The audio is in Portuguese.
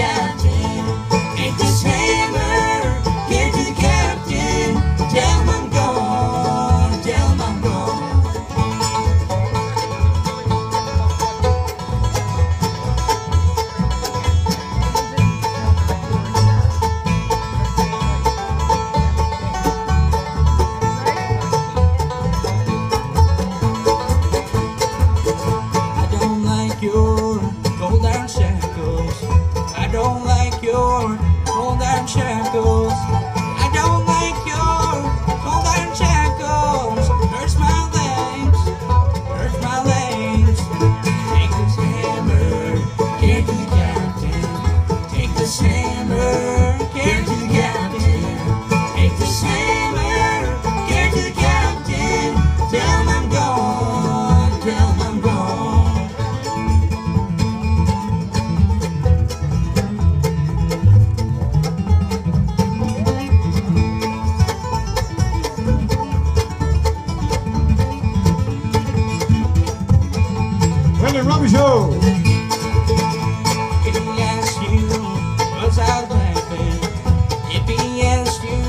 yeah. Was I laughing? If he asked you?